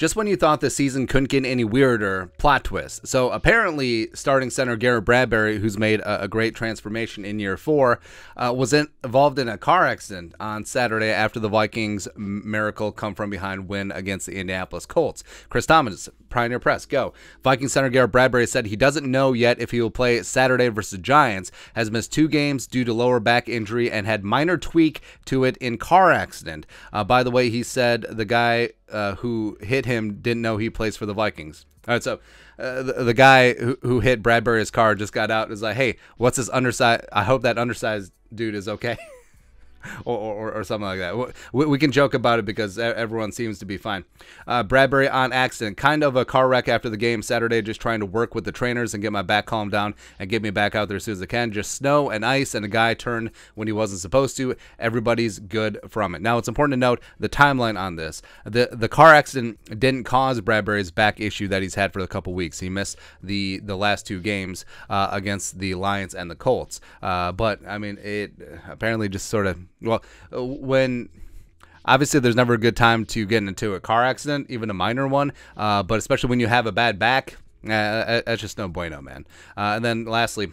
Just when you thought the season couldn't get any weirder, plot twist. So apparently, starting center Garrett Bradbury, who's made a, a great transformation in year four, uh, was in, involved in a car accident on Saturday after the Vikings' miracle come from behind win against the Indianapolis Colts. Chris Tomasson, Pioneer Press, go. Viking center Garrett Bradbury said he doesn't know yet if he will play Saturday versus Giants. Has missed two games due to lower back injury and had minor tweak to it in car accident. Uh, by the way, he said the guy uh, who hit him didn't know he plays for the Vikings. All right, so uh, the, the, guy who, who hit Bradbury's car just got out. and Is like, hey, what's this undersized? I hope that undersized dude is okay. or, or, or, something like that. We, we, can joke about it because everyone seems to be fine. Uh, Bradbury on accident, kind of a car wreck after the game Saturday, just trying to work with the trainers and get my back calmed down and get me back out there as soon as I can. Just snow and ice, and a guy turned when he wasn't supposed to. Everybody's good from it. Now, it's important to note the timeline on this. The, the car accident didn't cause Bradbury's back issue that he's had for a couple weeks. He missed the, the last two games uh, against the Lions and the Colts. Uh, but, I mean, it apparently just sort of well, uh, when obviously there's never a good time to get into a car accident, even a minor one. Uh, but especially when you have a bad back, uh, that's just no bueno, man. Uh, and then lastly,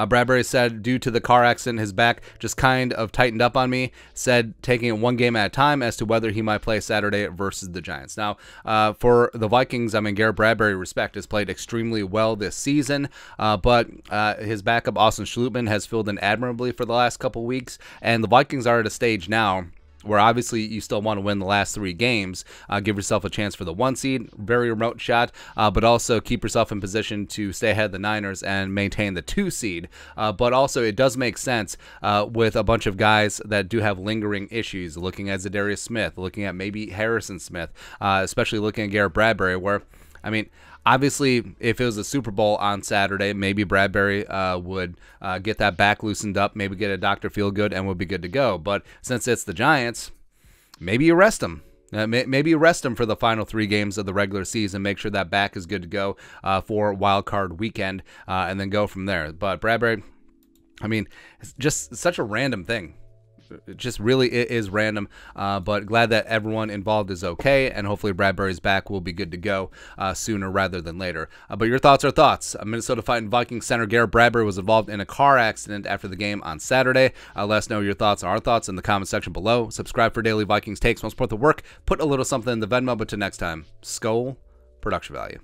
uh, Bradbury said, due to the car accident, his back just kind of tightened up on me. Said taking it one game at a time as to whether he might play Saturday versus the Giants. Now, uh, for the Vikings, I mean, Garrett Bradbury, respect, has played extremely well this season, uh, but uh, his backup, Austin Schlottmann, has filled in admirably for the last couple weeks, and the Vikings are at a stage now where obviously you still want to win the last three games, uh, give yourself a chance for the one seed, very remote shot, uh, but also keep yourself in position to stay ahead of the Niners and maintain the two seed. Uh, but also, it does make sense uh, with a bunch of guys that do have lingering issues, looking at Za'Darius Smith, looking at maybe Harrison Smith, uh, especially looking at Garrett Bradbury, where, I mean, Obviously, if it was a Super Bowl on Saturday, maybe Bradbury uh, would uh, get that back loosened up, maybe get a Dr. Feel Good, and would be good to go. But since it's the Giants, maybe you rest him. Uh, may, maybe rest him for the final three games of the regular season. Make sure that back is good to go uh, for wild card weekend, uh, and then go from there. But Bradbury, I mean, it's just such a random thing just really is random. Uh, but glad that everyone involved is okay, and hopefully Bradbury's back will be good to go uh, sooner rather than later. Uh, but your thoughts are thoughts. Minnesota Fighting Vikings center Garrett Bradbury was involved in a car accident after the game on Saturday. Uh, let us know your thoughts and our thoughts in the comment section below. Subscribe for daily Vikings takes. Most support the work. Put a little something in the Venmo. But to next time, Skol production value.